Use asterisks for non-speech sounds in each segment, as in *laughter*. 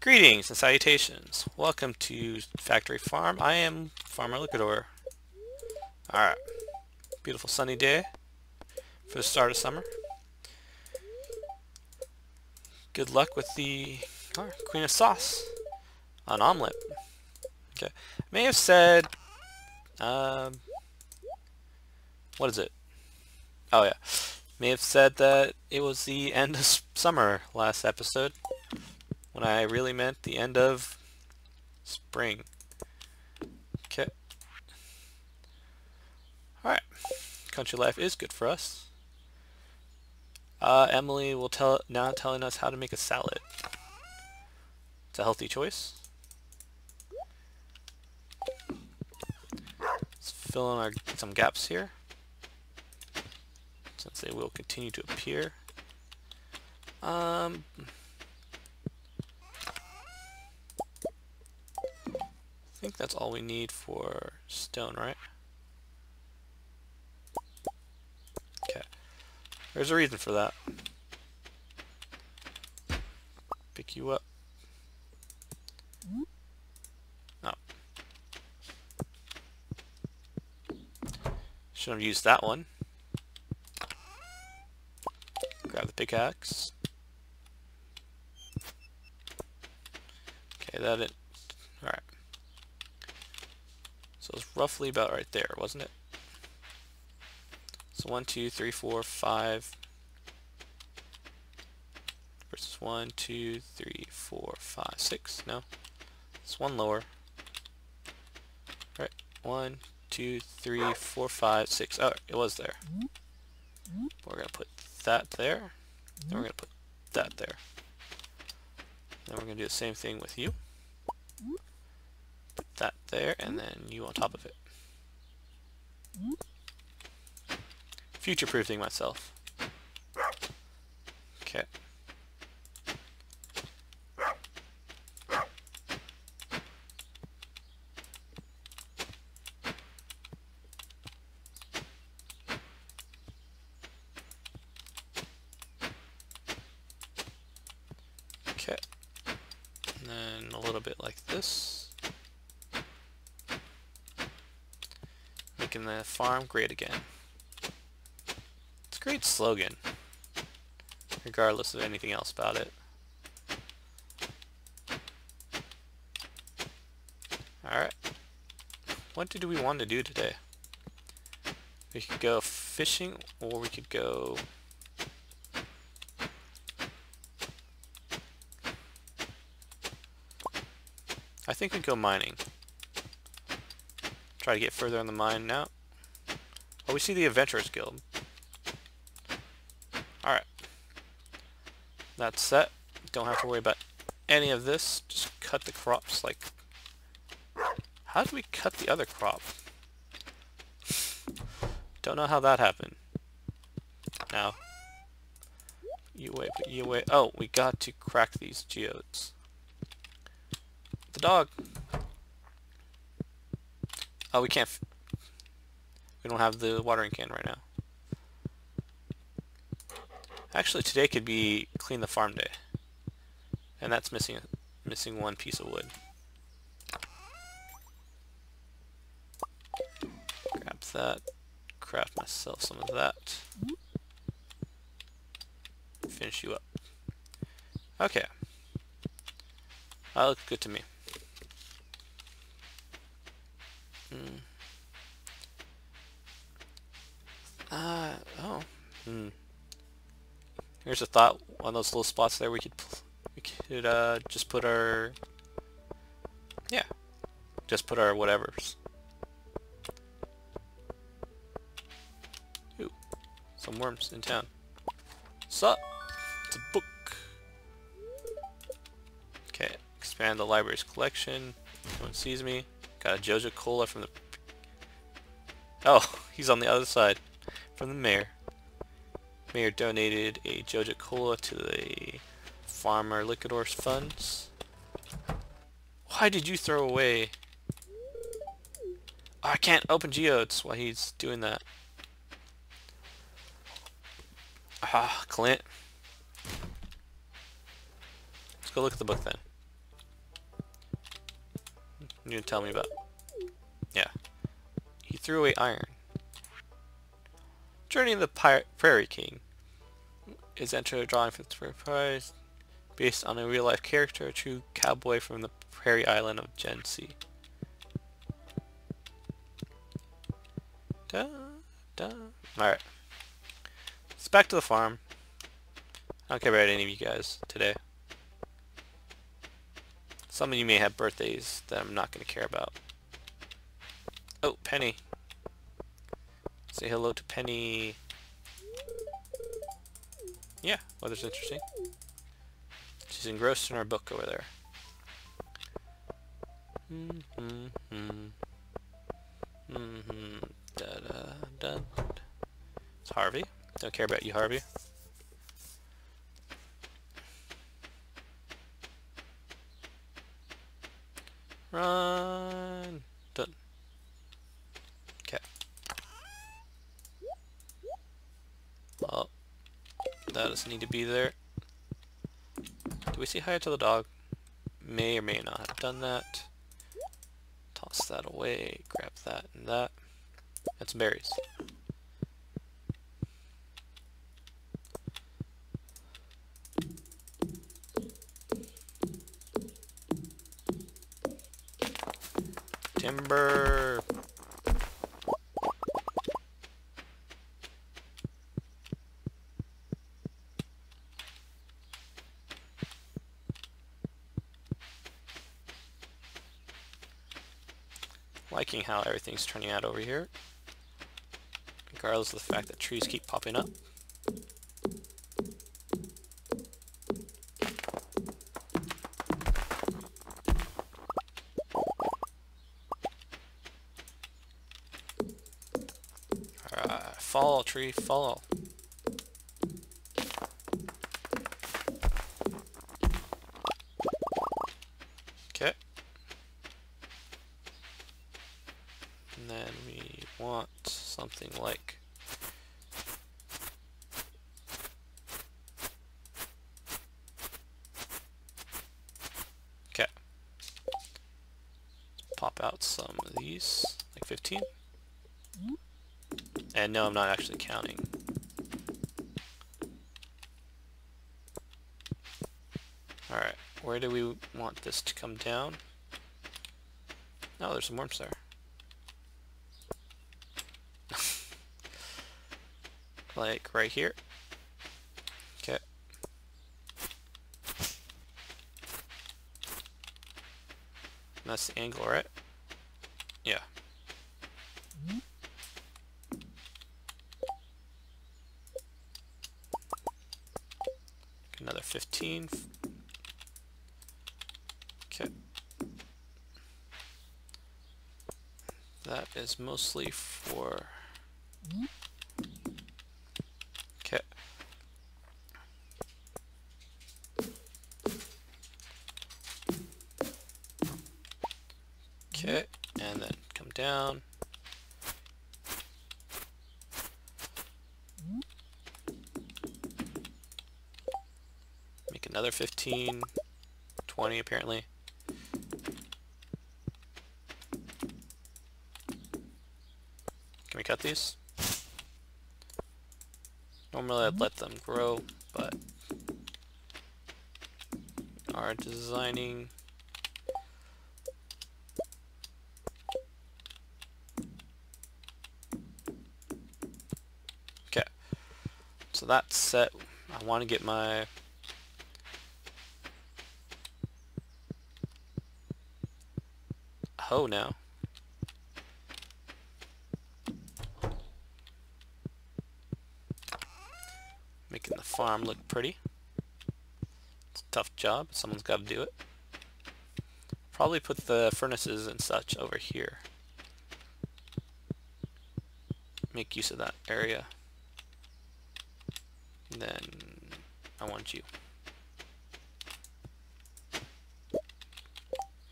Greetings and salutations. Welcome to Factory Farm. I am Farmer Liquidor. Alright. Beautiful sunny day for the start of summer. Good luck with the oh, Queen of Sauce on omelet. Okay. I may have said um, what is it? Oh yeah. May have said that it was the end of summer last episode when I really meant the end of spring. Okay. Alright. Country life is good for us. Uh, Emily will tell now telling us how to make a salad. It's a healthy choice. Let's fill in our some gaps here since they will continue to appear. Um, I think that's all we need for stone, right? Okay. There's a reason for that. Pick you up. Oh. Should have used that one. Grab the pickaxe. Okay, that it. Alright. So it's roughly about right there, wasn't it? So one, two, three, four, five. Versus one, two, three, four, five, six. No. It's one lower. Right. One, two, three, four, five, six. Oh, it was there. We're gonna put that there. Then we're gonna put that there. Then we're gonna do the same thing with you that there, and mm-hmm. then you on top of it. Future-proofing myself. Okay. Okay. And then a little bit like this. making the farm great again. It's a great slogan, regardless of anything else about it. Alright. What did we want to do today? We could go fishing, or we could go... I think we'd go mining. Try to get further in the mine now. Oh, we see the Adventurers Guild. Alright. That's set. Don't have to worry about any of this. Just cut the crops like... How did we cut the other crop? Don't know how that happened. Now. You wait, you wait. Oh, we got to crack these geodes. The dog. Oh, we can't... we don't have the watering can right now. Actually, today could be clean the farm day. And that's missing missing one piece of wood. Grab that. Craft myself some of that. Finish you up. Okay. That looks good to me. Hmm. Uh, oh. Hmm. Here's a thought on those little spots there. We could we could uh just put our yeah just put our whatevers. Ooh some worms in town. Sup? It's a book. Okay expand the library's collection. No one sees me. Got a Joja Cola from the... Oh, *laughs* he's on the other side. From the mayor. Mayor donated a Joja Cola to the Farmer Liquidor's funds. Why did you throw away... Oh, I can't open geodes while he's doing that. Ah, Clint. Let's go look at the book then. You tell me about. Yeah. He threw away iron. Journey of the Prairie King is entered a drawing for the prize based on a real-life character, a true cowboy from the prairie island of Genesee. Da, da. Alright. Let's back to the farm. I don't care about any of you guys today. Some of you may have birthdays that I'm not going to care about. Oh, Penny. Say hello to Penny. Yeah, weather's interesting. She's engrossed in her book over there. Mm -hmm, mm -hmm. Da, da, da. It's Harvey. Don't care about you, Harvey. Run! Done. Okay. Well, that doesn't need to be there. Do we say hi to the dog? May or may not have done that. Toss that away, grab that and that. Some berries. Timber. How everything's turning out over here. Regardless of the fact that trees keep popping up. Alright, fall, tree, fall. Something like Okay. Pop out some of these, like 15. And no, I'm not actually counting. Alright, where do we want this to come down? Oh, there's some worms there. Like right here. Okay. that's the angle, right? Yeah. Another 15. Okay. That is mostly for... another 15, 20 apparently. Can we cut these? Normally I'd let them grow, but are designing Okay. So that's set. I want to get my hoe now. Making the farm look pretty. It's a tough job. Someone's got to do it. Probably put the furnaces and such over here. Make use of that area. And then I want you.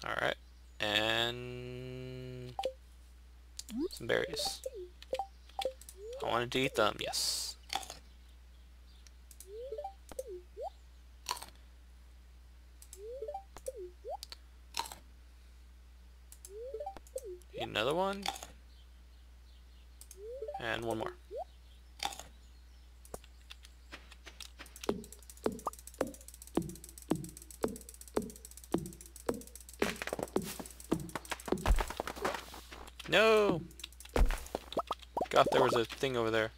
Alright and some berries. I wanted to eat them, yes. Another one. And one more. A thing over there.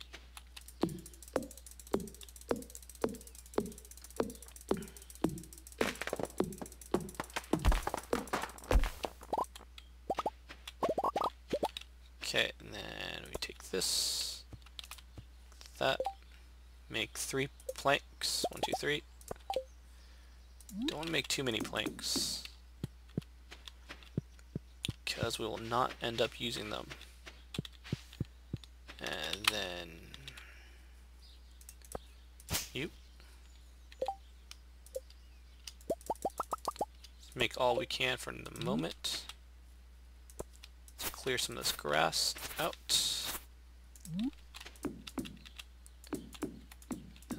Okay, and then we take this, that, make three planks, one, two, three. Don't want to make too many planks, because we will not end up using them. Then, you. Make all we can for the mm-hmm. moment clear some of this grass out. And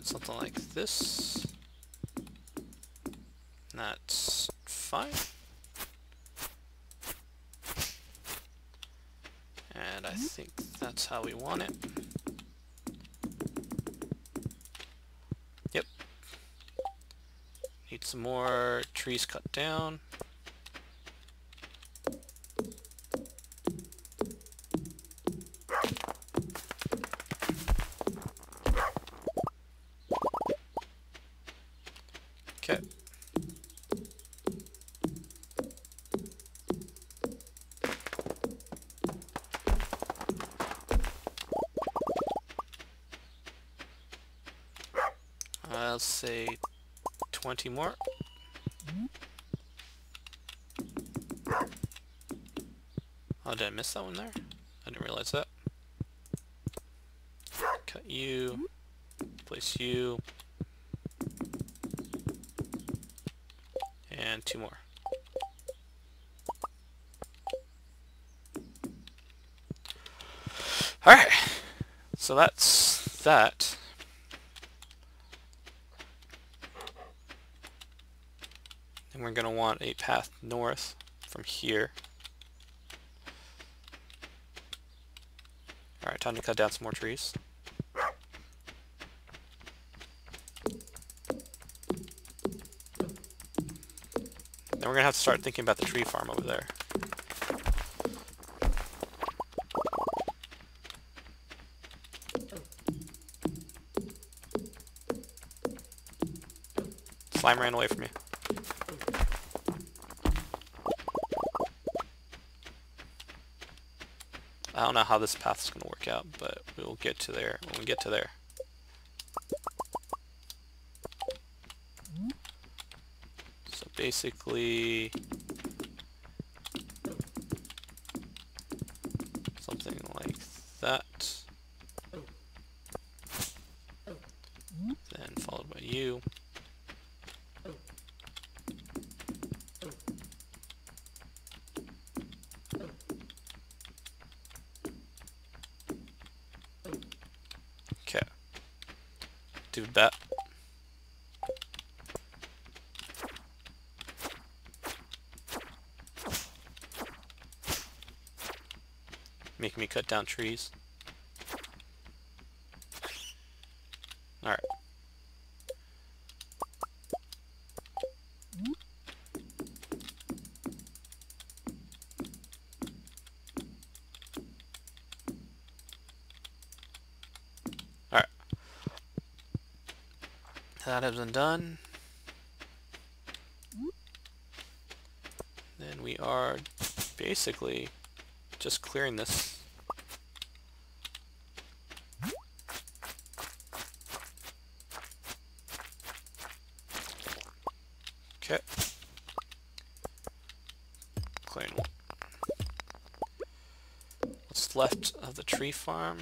something like this. That's fine. And I mm-hmm. think that's how we want it. Yep. Need some more trees cut down. Say 20 more. Oh, did I miss that one there? I didn't realize that. Cut you, place you, and two more. Alright, so that's that. And we're going to want a path north from here. Alright, time to cut down some more trees. Then we're going to have to start thinking about the tree farm over there. Slime ran away from me. I don't know how this path is going to work out, but we will get to there when we get to there. So basically... Something like that. Then followed by you. Okay. Do that. Make me cut down trees. Alright. Alright. That has been done. Then we are basically just clearing this. Okay. Clearing what's left of the tree farm.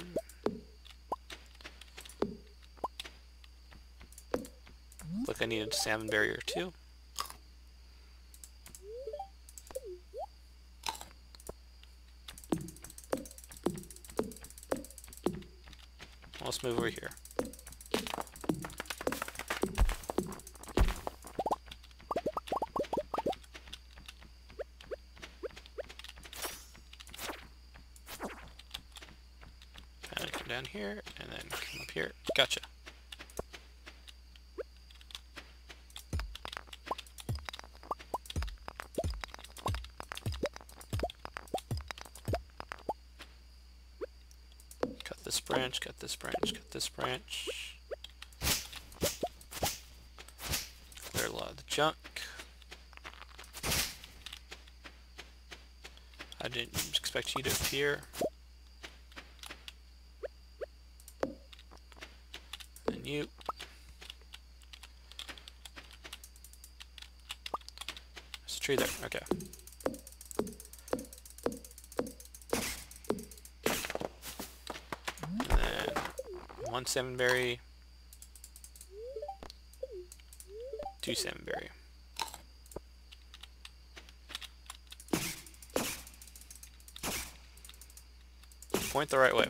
Look, I needed salmon berry too. Let's move over here. Here, and then come up here. Gotcha. Cut this branch, cut this branch, cut this branch. Clear a lot of the junk. I didn't expect you to appear. And you. There's a tree there. Okay. One salmon berry. Two salmon berry. Point the right way.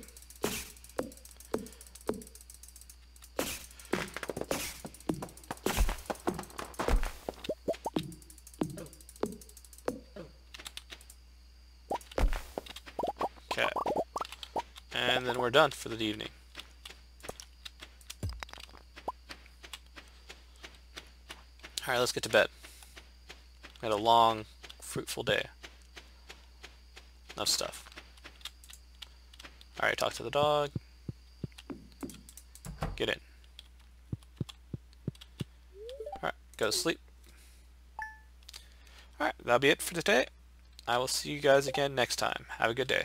And then we're done for the evening. Alright, let's get to bed. Had a long, fruitful day. Enough stuff. Alright, talk to the dog. Get in. Alright, go to sleep. Alright, that'll be it for today. I will see you guys again next time. Have a good day.